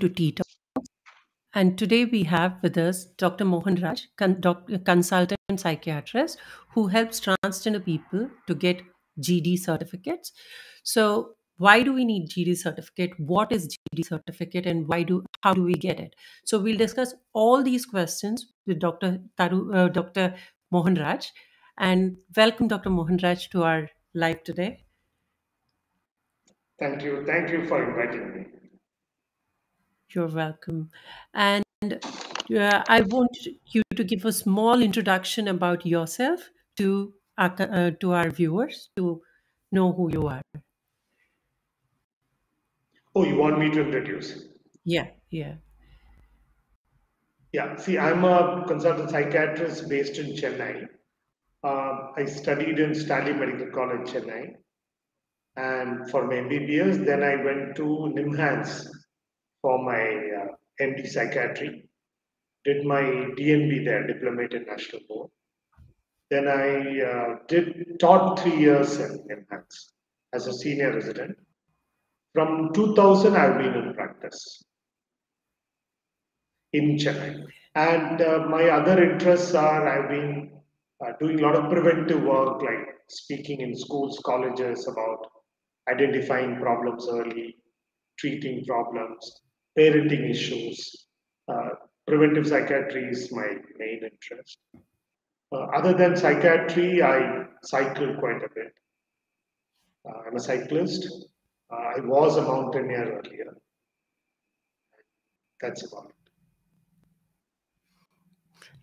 to Tea. And today we have with us Dr. Mohan Raj, con- consultant psychiatrist, who helps transgender people to get GD certificates. So, why do we need GD certificate? What is GD certificate, and why do how do we get it? So, we'll discuss all these questions with Dr. Taru, uh, Dr. Mohan Raj, and welcome Dr. Mohan Raj to our live today. Thank you. Thank you for inviting me. You're welcome. And uh, I want you to give a small introduction about yourself to our, uh, to our viewers to know who you are. Oh, you want me to introduce? Yeah, yeah. Yeah. See, I'm a consultant psychiatrist based in Chennai. Uh, I studied in Stanley Medical College, Chennai, and for my MBBS, then I went to NIMHANS for my uh, MD psychiatry. Did my DNB there, Diploma in National Board. Then I uh, did taught three years in NIMHANS as a senior resident. From 2000, I've been in practice in Chennai. And uh, my other interests are I've been uh, doing a lot of preventive work, like speaking in schools, colleges about identifying problems early, treating problems, parenting issues. Uh, preventive psychiatry is my main interest. Uh, other than psychiatry, I cycle quite a bit. Uh, I'm a cyclist. Uh, I was a mountaineer earlier. That's about it.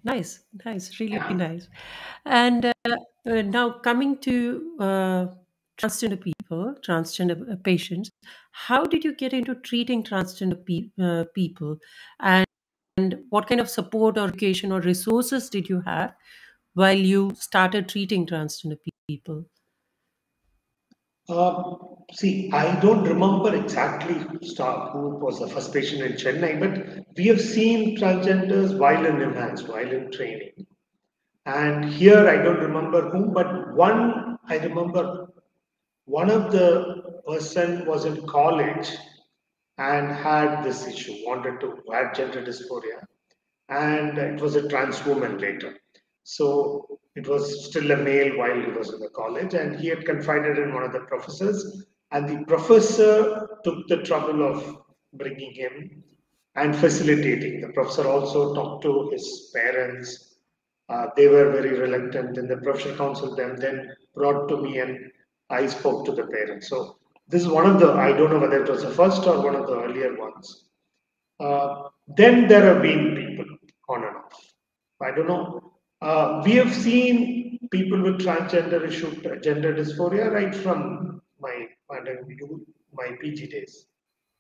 Nice, nice, really nice. And uh, uh, now coming to uh, transgender people, transgender uh, patients, how did you get into treating transgender pe- uh, people? And, and what kind of support or education or resources did you have while you started treating transgender pe- people? Um, see, I don't remember exactly who, who was the first patient in Chennai, but we have seen transgenders while in NIMHANS, while in training. And here I don't remember whom, but one I remember one of the person was in college and had this issue, wanted to have gender dysphoria, and it was a trans woman later. So it was still a male while he was in the college, and he had confided in one of the professors, and the professor took the trouble of bringing him and facilitating. The professor also talked to his parents. Uh, they were very reluctant, and the professor counseled them, then brought to me, and I spoke to the parents. So this is one of the, I don't know whether it was the first or one of the earlier ones. Uh, then there have been people on and off. I don't know. Uh, we have seen people with transgender issue, gender dysphoria, right from my my, my PG days,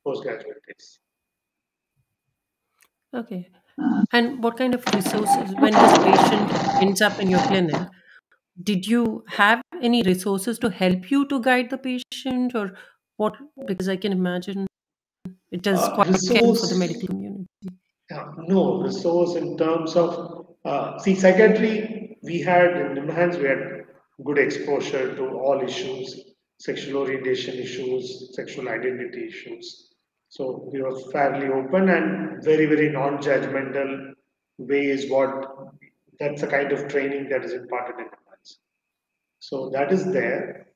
postgraduate days. Okay. And what kind of resources, when this patient ends up in your clinic, did you have any resources to help you to guide the patient or what? Because I can imagine it is Uh, quite scary for the medical community. no, resource in terms of, uh, see, psychiatry, we had in NIMHANS, we had good exposure to all issues, sexual orientation issues, sexual identity issues. So we were fairly open and very, very non-judgmental way is what, that's the kind of training that is imparted in. So that is there.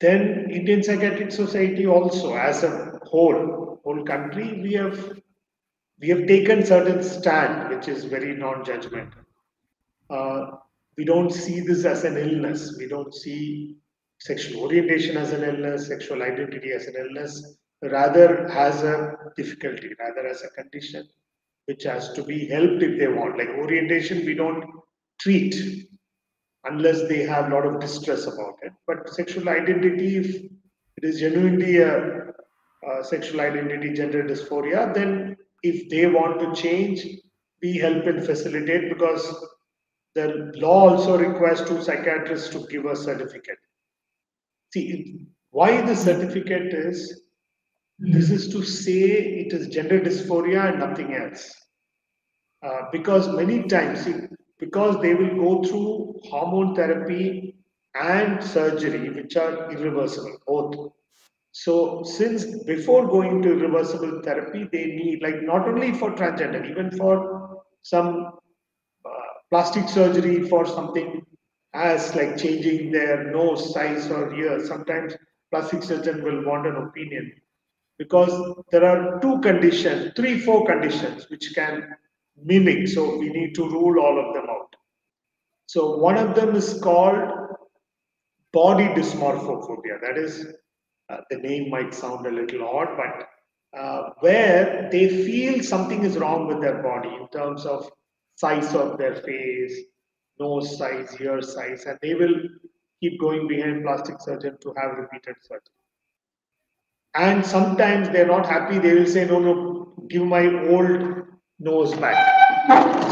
Then Indian Psychiatric Society also, as a whole, whole country, we have we have taken certain stand, which is very non-judgmental. Uh, we don't see this as an illness. We don't see sexual orientation as an illness, sexual identity as an illness, rather as a difficulty, rather as a condition which has to be helped if they want. Like orientation, we don't treat unless they have a lot of distress about it. But sexual identity, if it is genuinely a, a sexual identity, gender dysphoria, then if they want to change, we help and facilitate because the law also requires two psychiatrists to give a certificate. See, why the certificate is this is to say it is gender dysphoria and nothing else. Uh, because many times, see, because they will go through hormone therapy and surgery, which are irreversible, both. So since before going to reversible therapy, they need like not only for transgender, even for some uh, plastic surgery for something as like changing their nose size or ear. Sometimes plastic surgeon will want an opinion because there are two conditions, three, four conditions which can mimic. So we need to rule all of them out. So one of them is called body dysmorphophobia. That is, uh, the name might sound a little odd, but uh, where they feel something is wrong with their body in terms of size of their face, nose size, ear size, and they will keep going behind plastic surgeon to have repeated surgery. And sometimes they're not happy, they will say, no, no, give my old nose back.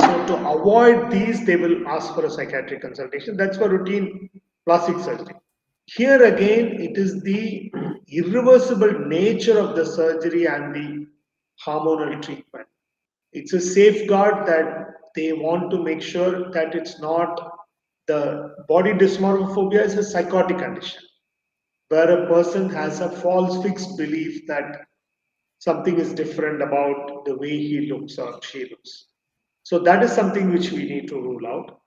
So to avoid these, they will ask for a psychiatric consultation. That's for routine plastic surgery. Here again, it is the irreversible nature of the surgery and the hormonal treatment. It's a safeguard that they want to make sure that it's not the body dysmorphophobia is a psychotic condition where a person has a false fixed belief that something is different about the way he looks or she looks. So that is something which we need to rule out.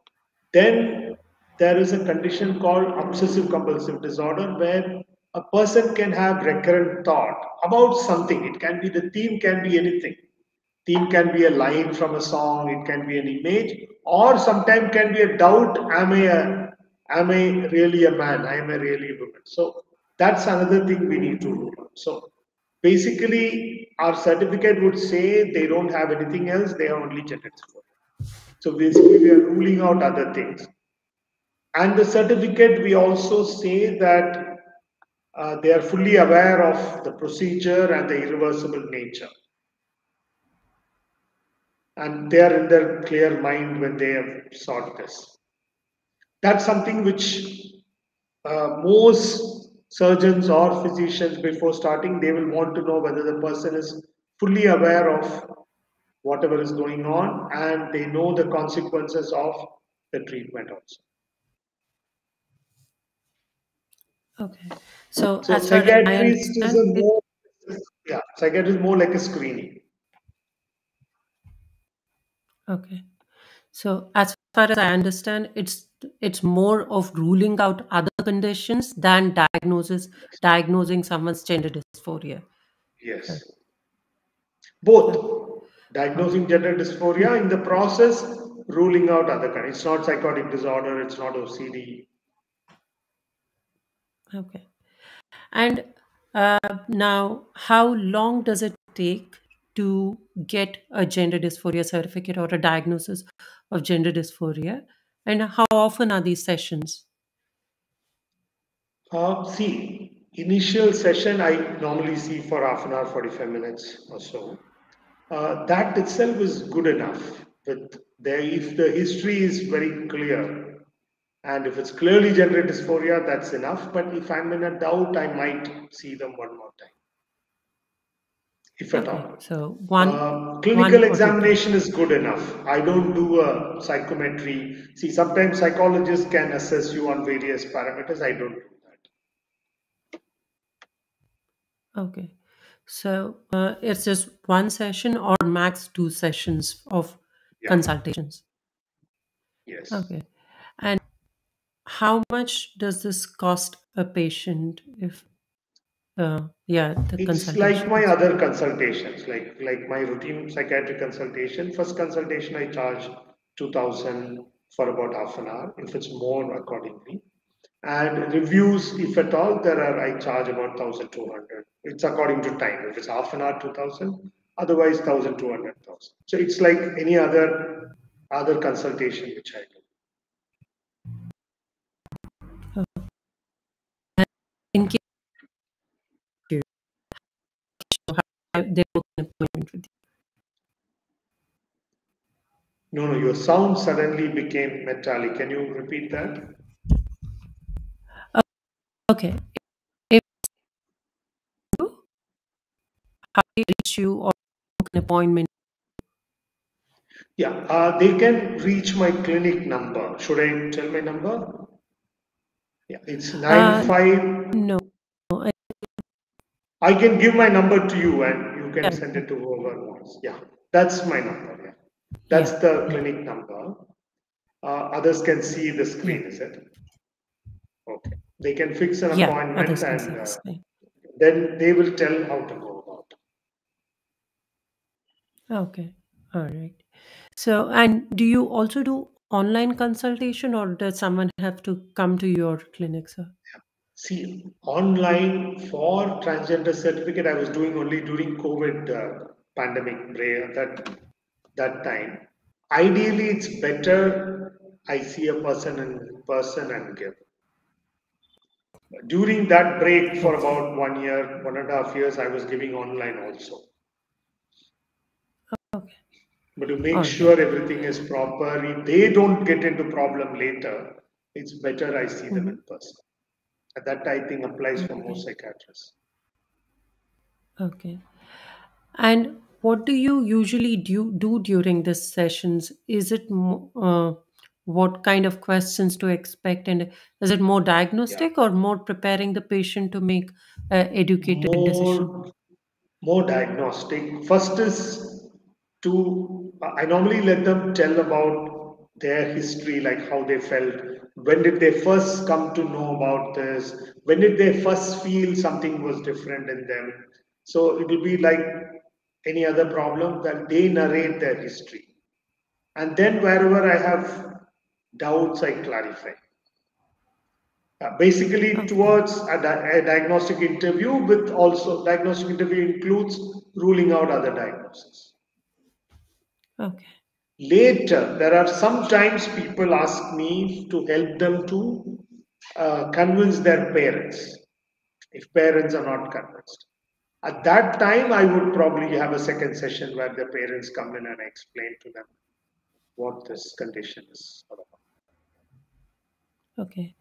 Then there is a condition called obsessive compulsive disorder where a person can have recurrent thought about something. It can be the theme, can be anything. Theme can be a line from a song, it can be an image, or sometimes can be a doubt, am I a am I really a man? I am I really a woman? So that's another thing we need to rule out. So basically our certificate would say they don't have anything else, they have only gender dysphoria. So basically we are ruling out other things. And the certificate, we also say that uh, they are fully aware of the procedure and the irreversible nature. And they are in their clear mind when they have sought this. That's something which uh, most surgeons or physicians before starting, they will want to know whether the person is fully aware of whatever is going on and they know the consequences of the treatment also. Okay. So, So as far as I psychiatrist is a more yeah, psychiatrist is more like a screening. okay. So, as far as I understand, it's it's more of ruling out other conditions than diagnosis diagnosing someone's gender dysphoria. Yes. Both diagnosing gender dysphoria in the process, ruling out other kind. It's not psychotic disorder, it's not OCD. Okay. And uh, now, how long does it take to get a gender dysphoria certificate or a diagnosis of gender dysphoria? And how often are these sessions? Uh, see, initial session I normally see for half an hour, 45 minutes or so. Uh, that itself is good enough. With there, if the history is very clear, and if it's clearly gender dysphoria, that's enough. But if I'm in a doubt, I might see them one more time, if at all. So one Uh, clinical two examination is good enough. I don't do a psychometry. See, sometimes psychologists can assess you on various parameters. I don't do that. Okay. So uh, it's just one session or max two sessions of Yeah. consultations. Yes. Okay. And how much does this cost a patient if uh, yeah, the It's like my other consultations, like like my routine psychiatric consultation. First consultation I charge two thousand for about half an hour. If it's more, accordingly. And reviews, if at all, there are I charge about thousand two hundred. It's according to time. If it's half an hour, two thousand. Otherwise, thousand two hundred thousand. So it's like any other other consultation which I do. They book an appointment with you. No, no, your sound suddenly became metallic. Can you repeat that? Uh, okay. If you how they reach you or book an appointment? Yeah, uh, they can reach my clinic number. Should I tell my number? Yeah, it's nine Uh, five. no. I can give my number to you and you can Yeah. send it to whoever wants. Yeah, that's my number. Yeah, that's Yeah. the clinic number. Uh, others can see the screen, is it? Okay. They can fix an Yeah, appointment and uh, then they will tell how to go about it. Okay. All right. So, and do you also do online consultation or does someone have to come to your clinic, sir? See, online for transgender certificate, I was doing only during COVID uh, pandemic break that that time. Ideally, it's better I see a person in person and give. During that break for about one year, one and a half years, I was giving online also. Okay. But to make All sure everything is proper, if they don't get into problem later, it's better I see them in person. And that I think applies for most psychiatrists. Okay. And what do you usually do, do during these sessions? Is it mo- uh, what kind of questions to expect? And is it more Yeah. diagnostic or more preparing the patient to make an educated decision? More, more diagnostic. First is to, I normally let them tell about their history, like how they felt. When did they first come to know about this? When did they first feel something was different in them? So it will be like any other problem that they narrate their history. And then wherever I have doubts, I clarify. Uh, basically, towards a, di- a diagnostic interview, with also diagnostic interview includes ruling out other diagnoses. Okay. Later, there are sometimes people ask me to help them to uh, convince their parents if parents are not convinced. At that time, I would probably have a second session where the parents come in and I explain to them what this condition is all about. Okay.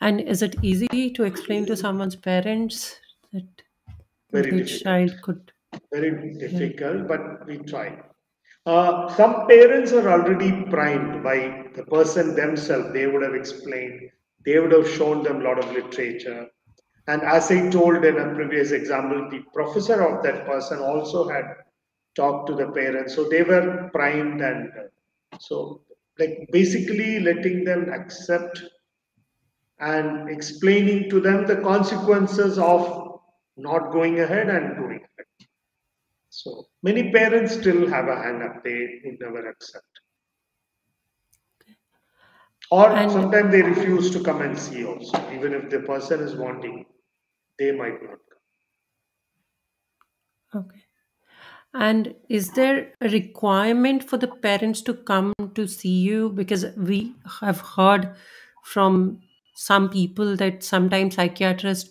And is it easy to explain to someone's parents that Very the difficult. child could? Very difficult, but we try. Uh, some parents are already primed by the person themselves. They would have explained, they would have shown them a lot of literature. And as I told in a previous example, the professor of that person also had talked to the parents. So they were primed and uh, so like basically letting them accept and explaining to them the consequences of not going ahead and going ahead. So many parents still have a hang up, they would never accept. Or And sometimes they refuse to come and see also, even if the person is wanting, they might not come. okay. And is there a requirement for the parents to come to see you? Because we have heard from some people that sometimes psychiatrists,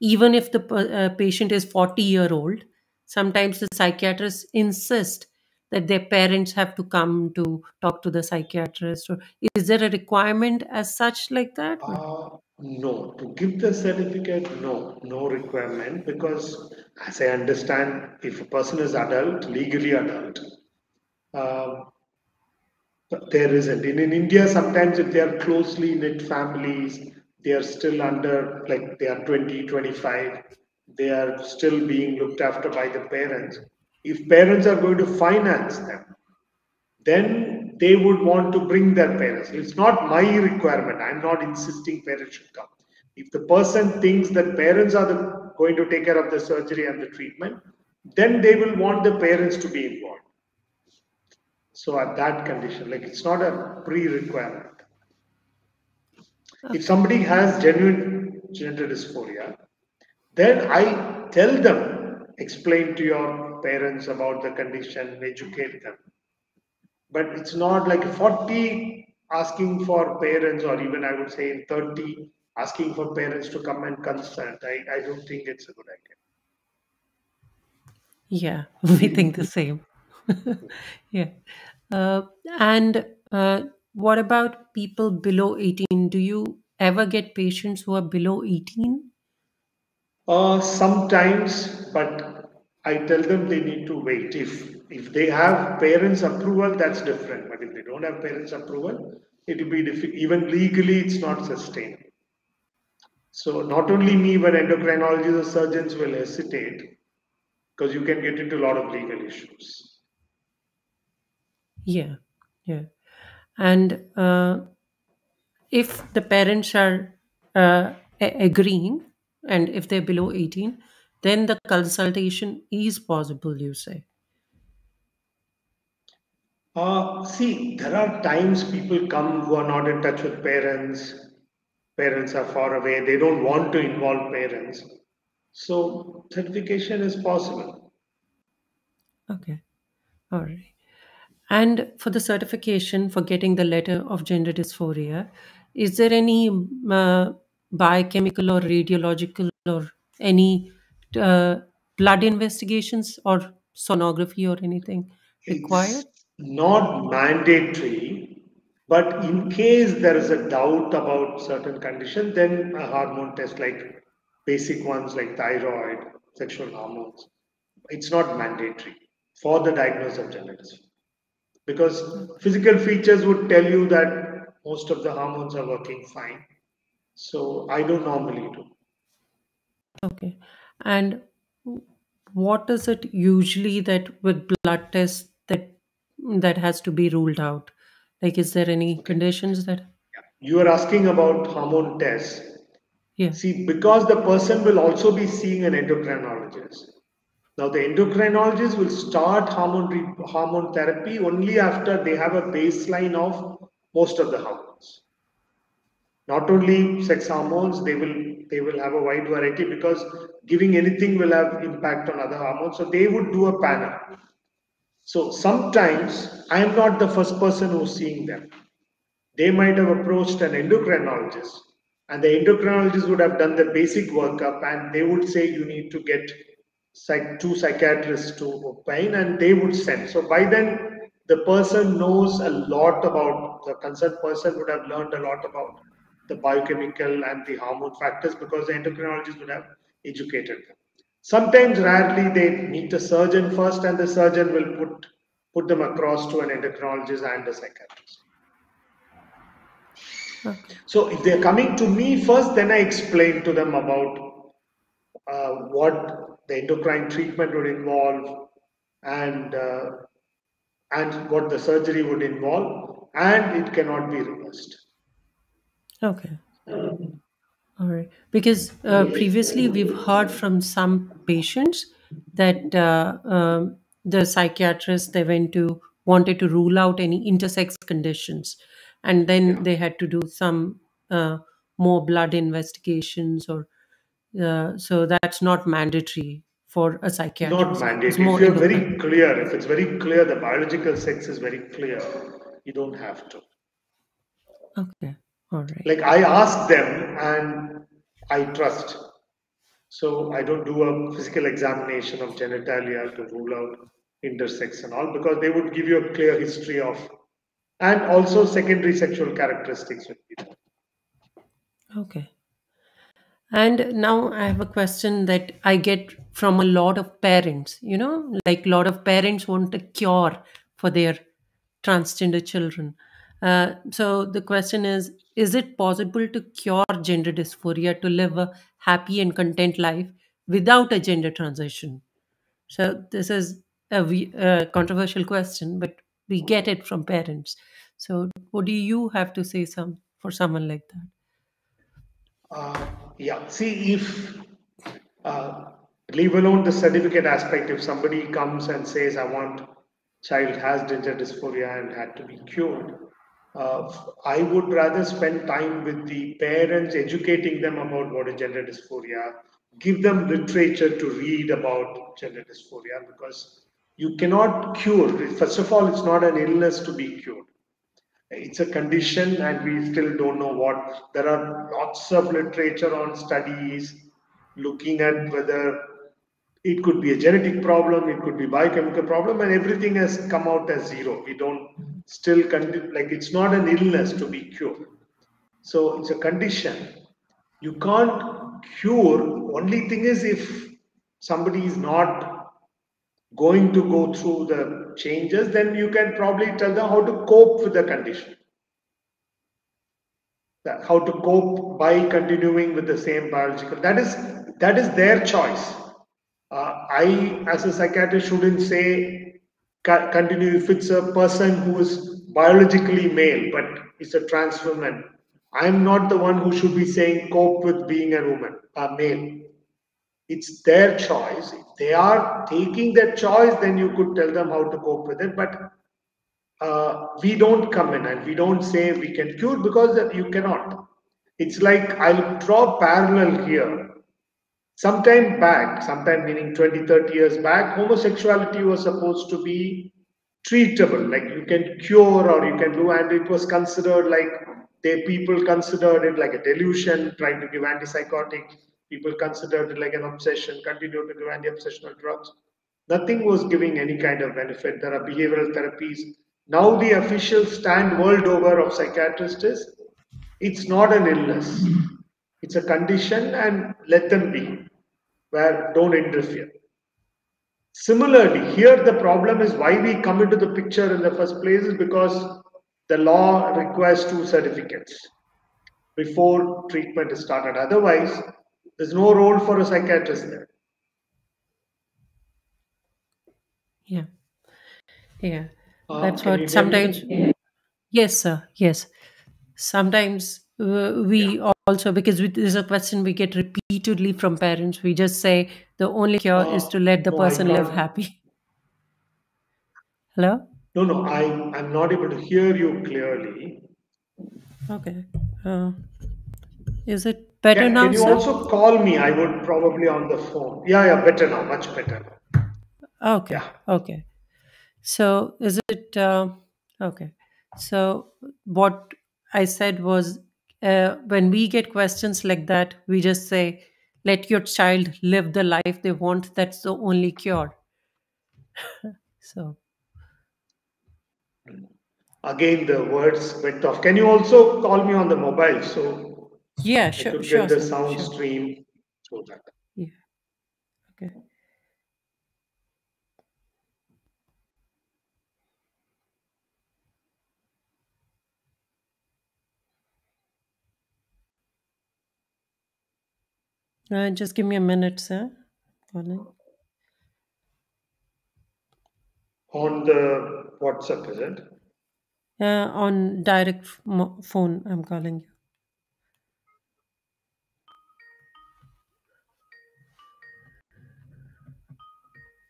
even if the uh, patient is 40 year old, sometimes the psychiatrists insist that their parents have to come to talk to the psychiatrist. Or is there a requirement as such like that? Uh, no, to give the certificate, no, no requirement because, as I understand, if a person is adult, legally adult, uh, there isn't. In, in India, sometimes if they are closely knit families, they are still under, like they are 20, 25, they are still being looked after by the parents. If parents are going to finance them, then they would want to bring their parents. It's not my requirement. I'm not insisting parents should come. If the person thinks that parents are the, going to take care of the surgery and the treatment, then they will want the parents to be involved. So at that condition, like it's not a pre-requirement. If somebody has genuine gender dysphoria, then I tell them, explain to your parents about the condition, educate them. But it's not like 40 asking for parents, or even I would say in 30 asking for parents to come and consent. I, I don't think it's a good idea. Yeah, we think the same. yeah. Uh, and uh, what about people below 18? Do you ever get patients who are below 18? Uh, sometimes, but I tell them they need to wait. If if they have parents' approval, that's different. But if they don't have parents' approval, it will be difficult. Even legally, it's not sustainable. So not only me, but endocrinologists or surgeons will hesitate because you can get into a lot of legal issues. Yeah, yeah. And uh, if the parents are uh, agreeing and if they're below 18, then the consultation is possible, you say. Uh, see, there are times people come who are not in touch with parents. Parents are far away. They don't want to involve parents. So certification is possible. Okay, all right. And for the certification for getting the letter of gender dysphoria, is there any uh, biochemical or radiological or any uh, blood investigations or sonography or anything required? It's not mandatory, but in case there is a doubt about certain condition, then a hormone test like basic ones like thyroid, sexual hormones, it's not mandatory for the diagnosis of gender dysphoria because physical features would tell you that most of the hormones are working fine. So I don't normally do. Okay. And what is it usually that with blood tests that that has to be ruled out? Like, is there any conditions that? You are asking about hormone tests. Yeah. See, because the person will also be seeing an endocrinologist. Now, the endocrinologist will start hormone re- hormone therapy only after they have a baseline of most of the hormones. Not only sex hormones, they will they will have a wide variety because giving anything will have impact on other hormones. So they would do a panel. So sometimes I am not the first person who's seeing them. They might have approached an endocrinologist, and the endocrinologist would have done the basic workup, and they would say you need to get psych- two psychiatrists to opine, and they would send. So by then, the person knows a lot about the concerned person would have learned a lot about the biochemical and the hormone factors because the endocrinologist would have educated them. Sometimes, rarely, they meet a surgeon first, and the surgeon will put put them across to an endocrinologist and a psychiatrist. So if they're coming to me first, then I explain to them about uh, what the endocrine treatment would involve and uh, and what the surgery would involve, and it cannot be reversed. Okay. All right. Because uh, previously we've heard from some patients that uh, um, the psychiatrist they went to wanted to rule out any intersex conditions, and then Yeah, they had to do some uh, more blood investigations, or uh, so that's not mandatory for a not psychiatrist. It's mandatory. If more you're very clear, if it's very clear, the biological sex is very clear, you don't have to. Okay. All right. Like I ask them, and I trust. So I don't do a physical examination of genitalia to rule out intersex and all because they would give you a clear history of and also secondary sexual characteristics would be there. Okay. And now I have a question that I get from a lot of parents, you know, like a lot of parents want a cure for their transgender children. Uh, so the question is Is it possible to cure gender dysphoria to live a happy and content life without a gender transition? So this is a, controversial question, but we get it from parents. So what do you have to say some for someone like that? Uh, yeah, see if uh, leave alone the certificate aspect, if somebody comes and says, I want child has gender dysphoria and had to be cured, uh, I would rather spend time with the parents, educating them about what is gender dysphoria, give them literature to read about gender dysphoria because you cannot cure. First of all, it's not an illness to be cured. It's a condition, and we still don't know what. There are lots of literature on studies looking at whether it could be a genetic problem, it could be biochemical problem, and everything has come out as zero. We don't still con- like it's not an illness to be cured. So it's a condition. You can't cure. Only thing is if somebody is not going to go through the changes, then you can probably tell them how to cope with the condition. how to cope by continuing with the same biological. That is that is their choice. Uh, I, as a psychiatrist, shouldn't say continue if it's a person who is biologically male but is a trans woman. I'm not the one who should be saying cope with being a woman, a male. It's their choice. If they are taking that choice, then you could tell them how to cope with it. But uh, we don't come in and we don't say we can cure because you cannot. It's like I'll draw parallel here. Sometime back, sometime meaning 20, 30 years back, homosexuality was supposed to be treatable, like you can cure or you can do, and it was considered like they people considered it like a delusion, trying to give antipsychotic. People considered it like an obsession, continued to give anti-obsessional drugs. Nothing was giving any kind of benefit. There are behavioral therapies now the official stand world over of psychiatrists is it's not an illness. It's a condition and let them be, where don't interfere. Similarly, here the problem is why we come into the picture in the first place is because the law requires two certificates before treatment is started. Otherwise, there's no role for a psychiatrist there. Yeah. Yeah. Uh, That's what sometimes, yes, sir. Yes. Sometimes uh, we also, because we, this is a question we get repeatedly from parents, we just say the only cure is Uh, to let the no, person live happy. Hello? No, no, I, I'm not able to hear you clearly. Okay. Uh, is it better Can, now, can you sir? also call me? I would probably on the phone. Yeah, yeah, better now, much better. Okay. Yeah. Okay. So is it uh, okay? So what I said was uh, when we get questions like that, we just say, let your child live the life they want. That's the only cure. So, Again, the words went off. Can you also call me on the mobile so yeah, I sure, could sure, get the sound Sure. stream through that? Yeah. Okay. Uh, just give me a minute, sir. Calling. On the WhatsApp, is it? Uh, on direct phone, I'm calling you.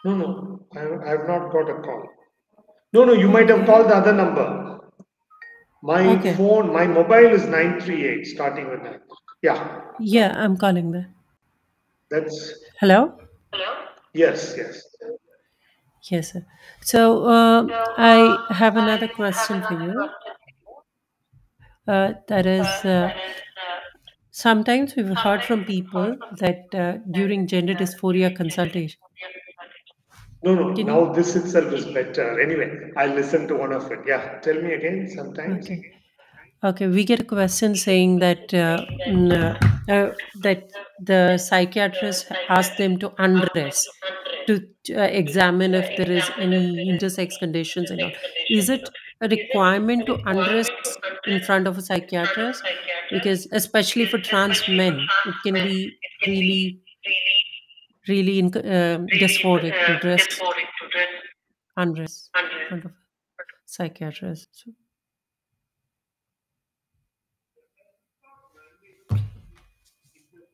No, no, I, I have not got a call. No, no, you might have called the other number. My Okay. phone, my mobile is 938, starting with 9. Yeah, Yeah, I'm calling there. That's, Hello? yes, yes. Yes, sir. So uh, I have another question for you. Uh, that is, uh, sometimes we've heard from people that uh, during gender dysphoria consultation, No, no, can now you? this itself is better. Anyway, I'll listen to one of it. Yeah, tell me again sometimes. Okay. Okay, we get a question saying that uh, uh, uh, that the psychiatrist asked them to undress to uh, examine if there is any intersex conditions and all. Is it a requirement to undress in front of a psychiatrist? Because especially for trans men, it can be really, really um dysphoric to dress undress in front of a psychiatrist. So,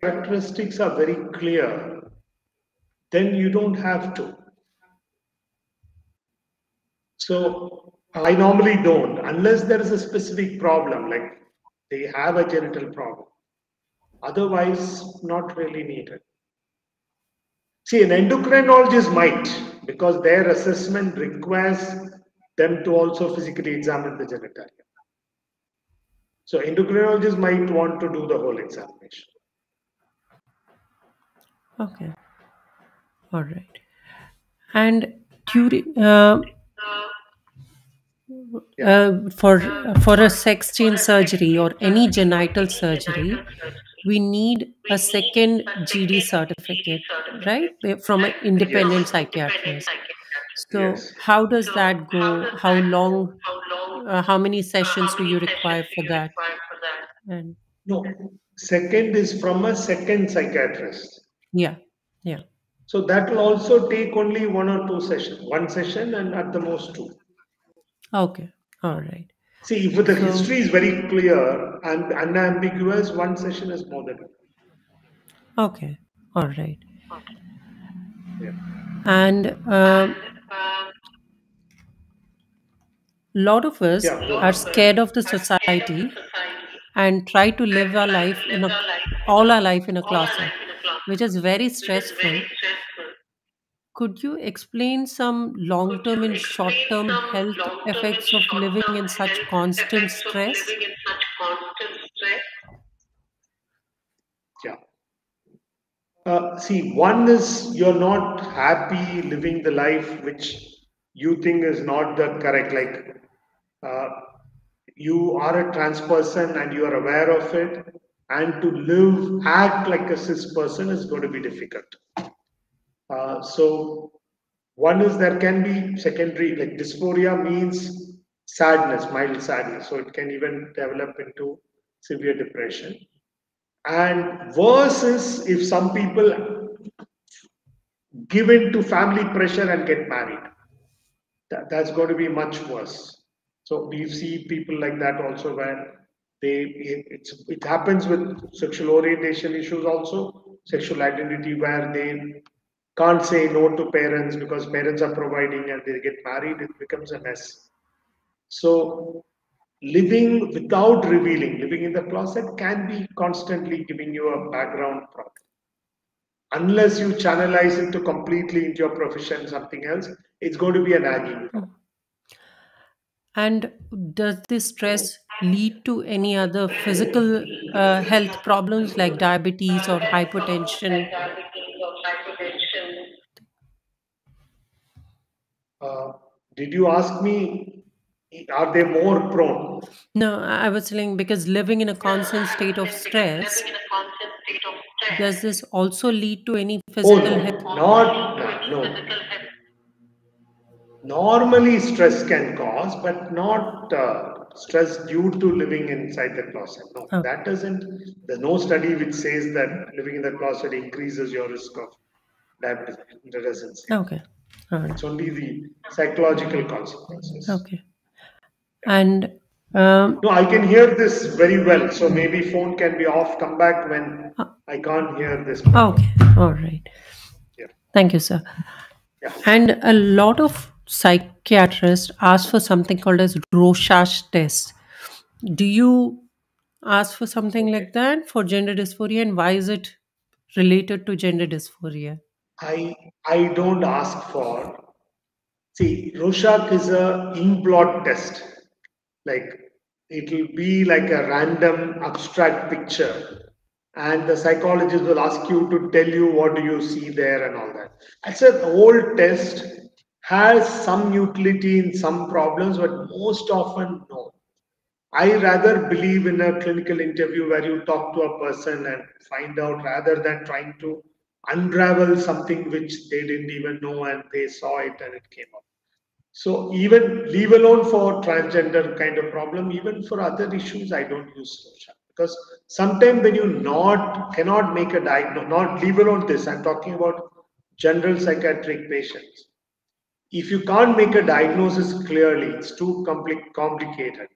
Characteristics are very clear, then you don't have to. So I normally don't, unless there is a specific problem, like they have a genital problem. Otherwise, not really needed. See, an endocrinologist might, because their assessment requires them to also physically examine the genitalia. So endocrinologists might want to do the whole examination. Okay, all right. And during uh, uh, for for a sex change surgery or any genital surgery, we need a second GD certificate, right, from an independent psychiatrist. So Yes. how does that go? How long? Uh, how many sessions do you require for that? And No, second is from a second psychiatrist. Yeah, yeah. So that will also take only one or two sessions, one session and at the most two. Okay. All right. See, if the So, history is very clear and unambiguous, one session is more than enough. okay. All right. Yeah. And um, lot of us Yeah, are scared of the society and try to live our life in a all our life in a closet, which is very stressful. Could you explain some long term and short term health effects of living in such constant stress? Yeah. Uh, see, one is you're not happy living the life which you think is not the correct. Like uh, you are a trans person and you are aware of it, and to live, act like a cis person is going to be difficult. Uh, so one is there can be secondary like dysphoria means sadness, mild sadness. So it can even develop into severe depression. And worse is if some people give in to family pressure and get married. That, that's going to be much worse. So we see people like that also where they it, it's, it happens with sexual orientation issues also, sexual identity where they can't say no to parents because parents are providing and they get married, it becomes a mess. So living without revealing, living in the closet can be constantly giving you a background problem. Unless you channelize into completely into your profession, something else, it's going to be a nagging problem. Hmm. And does this stress lead to any other physical uh, health problems like diabetes or hypertension? Uh, did you ask me, are they more prone? No, I was saying because living in a constant state of stress, does this also lead to any Oh physical no, health? not no. no. Normally, stress can cause, but not uh, stress due to living inside the closet. No, Oh, that doesn't. There's no study which says that living in the closet increases your risk of diabetes. That doesn't say. okay. All right. It's only the psychological consequences. Okay. And um, No, I can hear this very well. So maybe phone can be off. Come back when uh, I can't hear this properly. okay. All right. Yeah, Thank you, sir. yeah. And a lot of psychiatrists ask for something called as Rorschach test. Do you ask for something like that for gender dysphoria, and why is it related to gender dysphoria? I I don't ask for. See, Rorschach is a inkblot test. Like it will be like a random abstract picture, and the psychologist will ask you to tell you what do you see there and all that. It's an old test, has some utility in some problems, but most often no. I rather believe in a clinical interview where you talk to a person and find out rather than trying to unravel something which they didn't even know and they saw it and it came up. So even leave alone for transgender kind of problem, even for other issues, I don't use Rorschach because sometimes when you not cannot make a diagnosis, not leave alone this. I'm talking about general psychiatric patients. If you can't make a diagnosis clearly, it's too compli- complicated,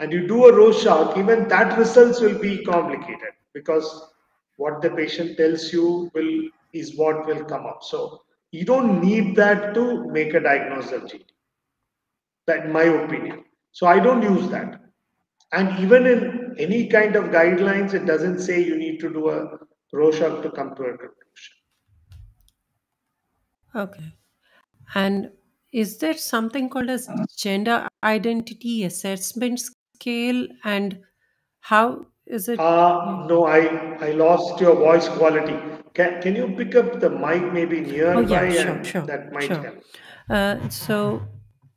and you do a Rorschach, even that results will be complicated because what the patient tells you will is what will come up. So you don't need that to make a diagnosis of GD. That my opinion. So I don't use that. And even in any kind of guidelines, it doesn't say you need to do a Rorschach to come to a conclusion. Okay. And is there something called as gender identity assessment scale, and how is it? Uh, no, I, I lost your voice quality. Can, can you pick up the mic maybe nearby? Oh, yeah, sure, and sure, that might sure. help? Uh, so,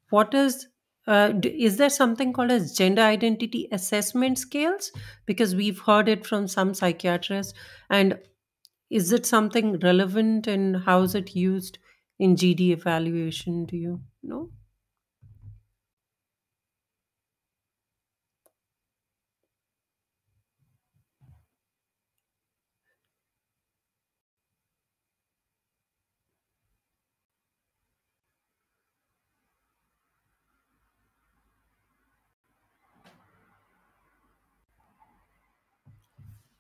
what is uh, d- is there something called as gender identity assessment scales? Because we've heard it from some psychiatrists, and is it something relevant, and how is it used in GD evaluation? Do you know?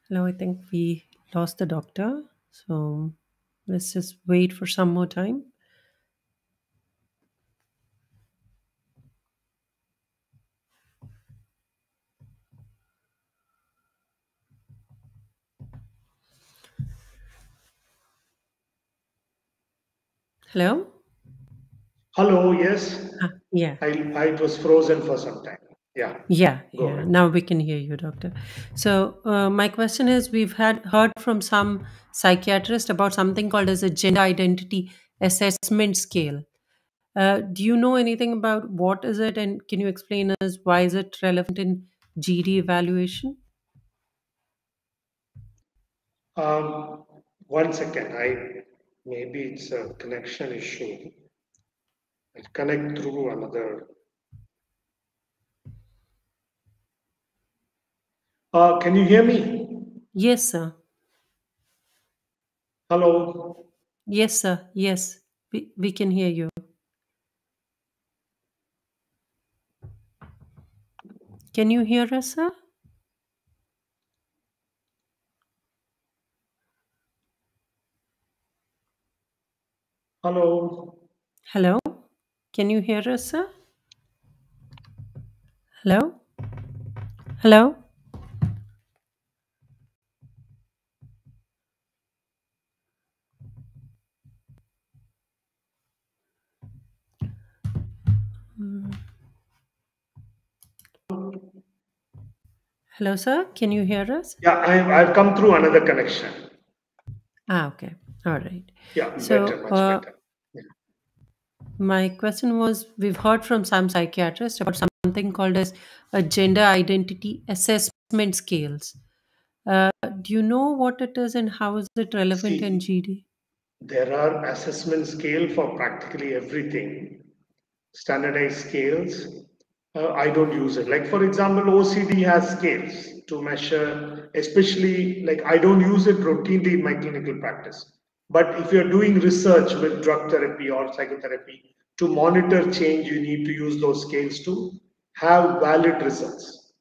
Hello, I think we lost the doctor. So let's just wait for some more time. Hello? Hello, yes. Ah, yeah. I, I was frozen for some time. Yeah, Yeah, go yeah. ahead. Now we can hear you, doctor. So uh, my question is: We've had heard from some psychiatrist about something called as a gender identity assessment scale. Uh, do you know anything about what is it, and can you explain us why is it relevant in GD evaluation? Um, one second. I maybe it's a connection issue. I'll connect through another. Uh, can you hear me? Yes, sir. Hello. Yes, sir. Yes, we, we can hear you. Can you hear us, sir? Hello. Hello? Can you hear us, sir? Hello? Hello? Hello, sir. Can you hear us? Yeah, I, I've come through another connection. Ah, okay. All right. Yeah, So, better, much uh, better. Yeah. my question was we've heard from some psychiatrists about something called as a gender identity assessment scales. Uh, do you know what it is and how is it relevant in GD? there are assessment scale for practically everything. Standardized scales. Uh, I don't use it. Like for example, OCD has scales to measure, especially like I don't use it routinely in my clinical practice. But if you're doing research with drug therapy or psychotherapy to monitor change, you need to use those scales to have valid results.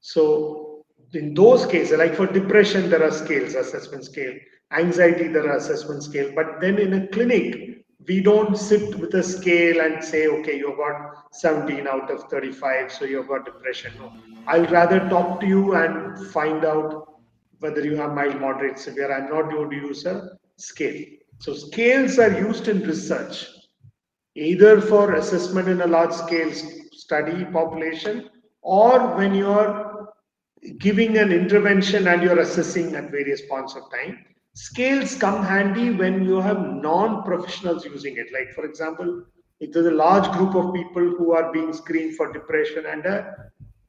So in those cases, like for depression, there are scales, assessment scale. Anxiety, there are assessment scale. But then in a clinic, we don't sit with a scale and say, okay, you've got 17 out of 35, so you've got depression. No, I'll rather talk to you and find out whether you have mild, moderate, severe. I'm not going to use a scale. So scales are used in research, either for assessment in a large scale study population or when you're giving an intervention and you're assessing at various points of time. Scales come handy when you have non professionals using it. Like, for example, if there's a large group of people who are being screened for depression and a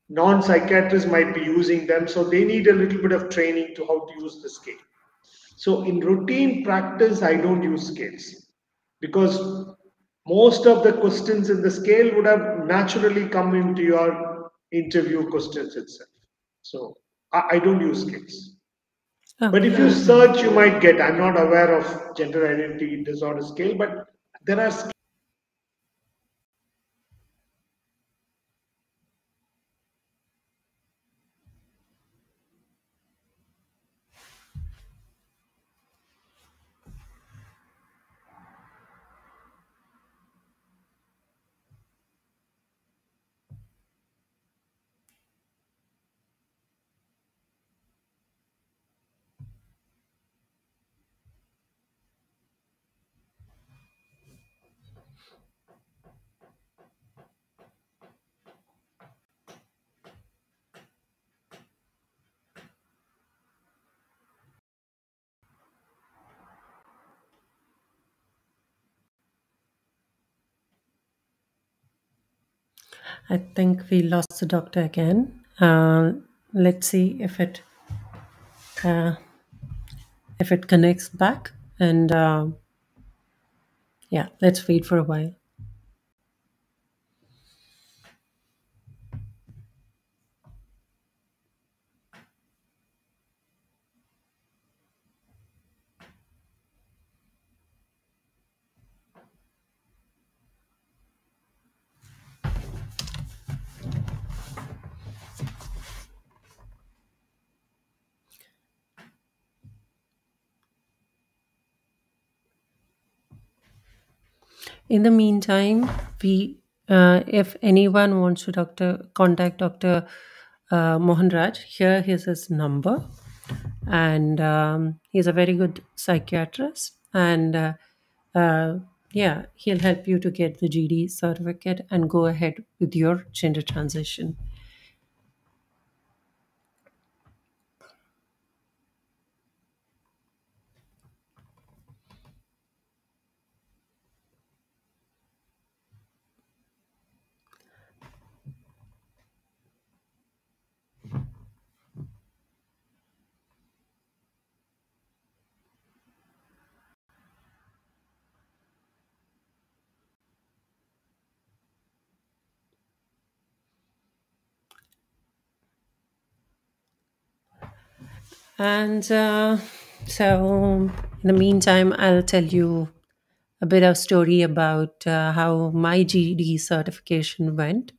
non psychiatrist might be using them, so they need a little bit of training to how to use the scale. So, in routine practice, I don't use scales because most of the questions in the scale would have naturally come into your interview questions itself. So I, I don't use scales. But if you search, you might get. I'm not aware of gender identity disorder scale, but there are I think we lost the doctor again. Uh, let's see if it uh, if it connects back. And uh, yeah, let's wait for a while. In the meantime, we, uh, if anyone wants to doctor contact Dr. Uh, Mohan Raj, here is his number, and um, he's a very good psychiatrist, and uh, uh, yeah, he'll help you to get the GD certificate and go ahead with your gender transition. And uh, so, in the meantime, I'll tell you a bit of story about uh, how my GD certification went.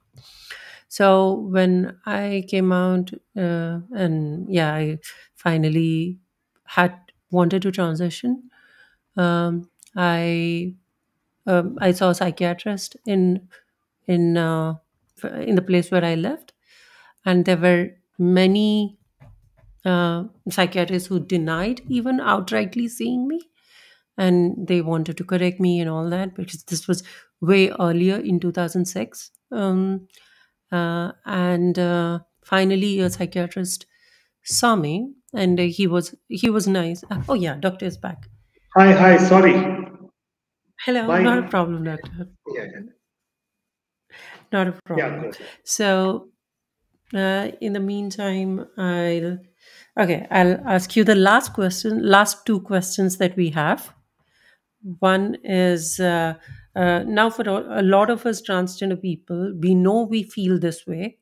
So when I came out, uh, and yeah, I finally had wanted to transition. Um, I um, I saw a psychiatrist in in uh, in the place where I lived, and there were many uh, psychiatrists who denied even outrightly seeing me. And they wanted to correct me and all that because this was way earlier in 2006 um, uh, and uh, finally a psychiatrist saw me and uh, he was he was nice. Uh, oh yeah doctor is back. Hi, hi, sorry. hello not a problem doctor. Yeah, yeah, not a problem. good. so uh, in the meantime i'll okay i'll ask you the last question last two questions that we have One is uh, uh, now for a lot of us transgender people, we know we feel this way,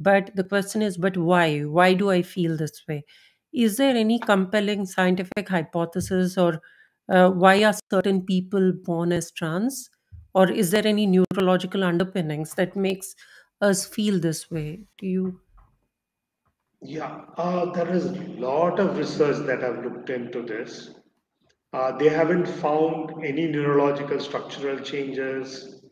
but the question is, but why? Why do I feel this way? Is there any compelling scientific hypothesis, or uh, why are certain people born as trans, or is there any neurological underpinnings that makes us feel this way? Do you? Yeah, uh, there is a lot of research that have looked into this. Uh, they haven't found any neurological structural changes,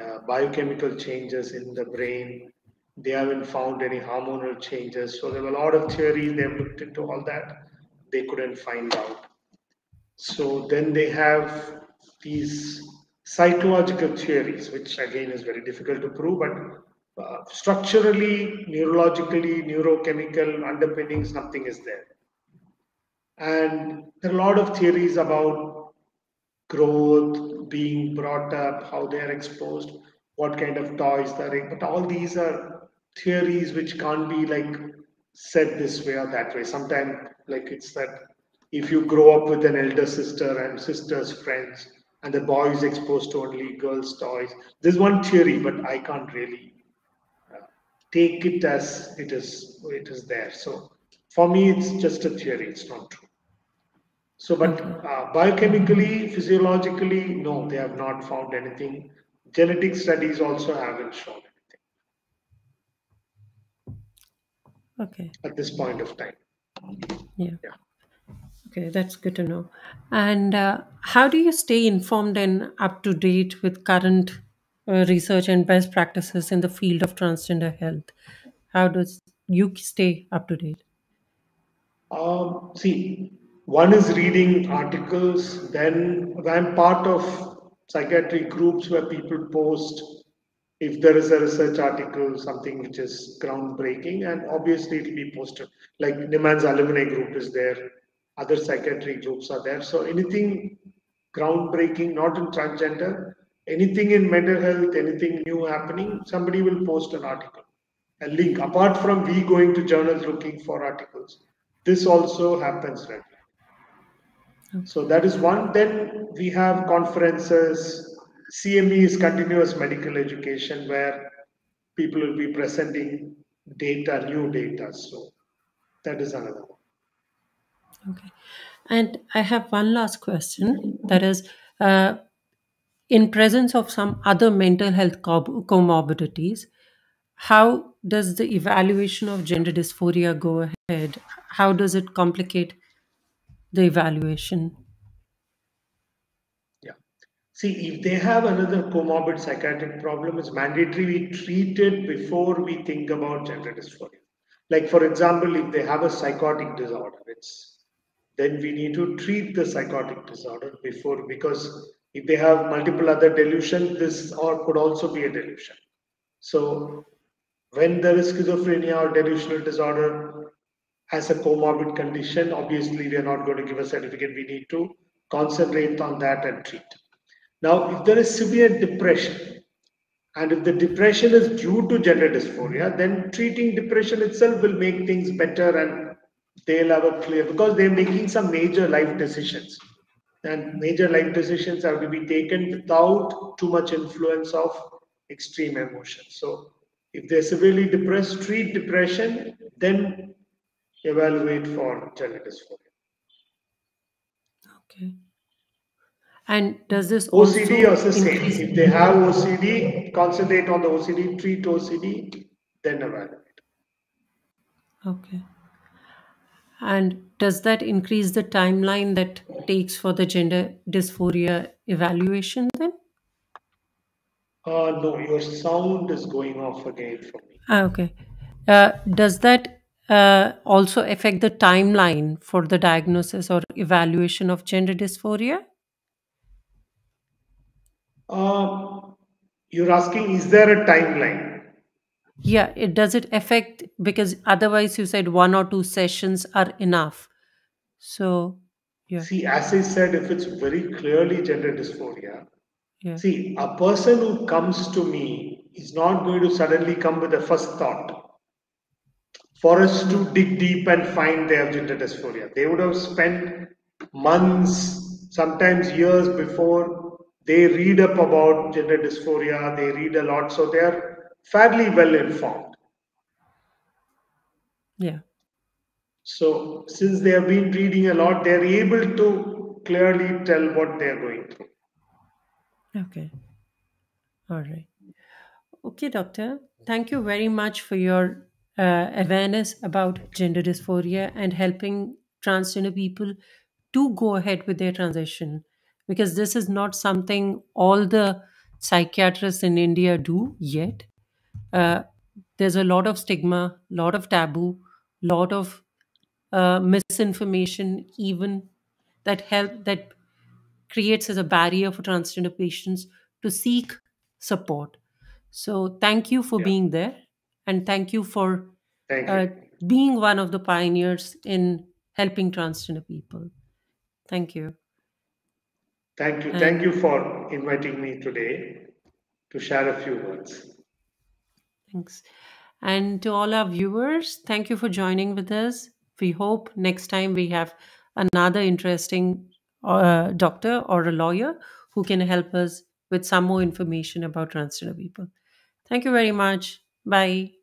uh, biochemical changes in the brain. They haven't found any hormonal changes. So there were a lot of theories. They've looked into all that. They couldn't find out. So then they have these psychological theories, which again is very difficult to prove, but uh, structurally, neurologically, neurochemical underpinning, something is there. And there are a lot of theories about growth, being brought up, how they are exposed, what kind of toys they're in. But all these are theories which can't be like said this way or that way. Sometimes, like it's that if you grow up with an elder sister and sister's friends, and the boy is exposed to only girls' toys, there's one theory, but I can't really take it as it is. It is there. So for me, it's just a theory. It's not true. So, but uh, biochemically, physiologically, no, they have not found anything. Genetic studies also haven't shown anything Okay. at this point of time. Yeah. Yeah. Okay, that's good to know. And uh, how do you stay informed and up to date with current uh, research and best practices in the field of transgender health? How does you stay up to date? Um, see, one is reading articles, then I'm part of psychiatric groups where people post if there is a research article, something which is groundbreaking, and obviously it'll be posted. Like NIMHANS alumni group is there, other psychiatric groups are there. So anything groundbreaking, not in transgender, anything in mental health, anything new happening, somebody will post an article, a link. Apart from we going to journals looking for articles, this also happens regularly. So that is one. Then we have conferences. CME is continuous medical education where people will be presenting data, new data. So that is another one. Okay. And I have one last question that is uh, in presence of some other mental health co- comorbidities, how does the evaluation of gender dysphoria go ahead? How does it complicate the evaluation? Yeah. See, if they have another comorbid psychiatric problem, it's mandatory we treat it before we think about gender dysphoria. Like, for example, if they have a psychotic disorder, it's then we need to treat the psychotic disorder before because if they have multiple other delusion, this or could also be a delusion. So when there is schizophrenia or delusional disorder as a comorbid condition, obviously we are not going to give a certificate. We need to concentrate on that and treat. Now, if there is severe depression, and if the depression is due to gender dysphoria, then treating depression itself will make things better and they'll have a clear because they're making some major life decisions. And major life decisions have to be taken without too much influence of extreme emotion. So if they're severely depressed, treat depression, then evaluate for gender dysphoria. Okay. And does this OCD also same. increase? If they have OCD, concentrate on the OCD, treat OCD, then evaluate. Okay. And does that increase the timeline that takes for the gender dysphoria evaluation then? Uh, no, your sound is going off again for me. Ah, okay. Uh, does that uh, also affect the timeline for the diagnosis or evaluation of gender dysphoria? Uh, you're asking, is there a timeline? Yeah, it does it affect because otherwise you said one or two sessions are enough. So, yeah, See, as I said, if it's very clearly gender dysphoria, yeah, see, a person who comes to me is not going to suddenly come with a first thought for us to dig deep and find their gender dysphoria. They would have spent months, sometimes years before they read up about gender dysphoria, they read a lot, so they're fairly well informed. yeah. So, since they have been reading a lot, they're able to clearly tell what they're going through. Okay. All right. Okay, doctor. Thank you very much for your uh, awareness about gender dysphoria and helping transgender people to go ahead with their transition because this is not something all the psychiatrists in India do yet. Uh, there's a lot of stigma, lot of taboo, lot of uh, misinformation, even that help that creates as a barrier for transgender patients to seek support. So thank you for Yeah. being there, and thank you for Thank you. uh, being one of the pioneers in helping transgender people. Thank you. Thank you. And Thank you for inviting me today to share a few words. Thanks. And to all our viewers, thank you for joining with us. We hope next time we have another interesting uh, doctor or a lawyer who can help us with some more information about transgender people. Thank you very much. Bye.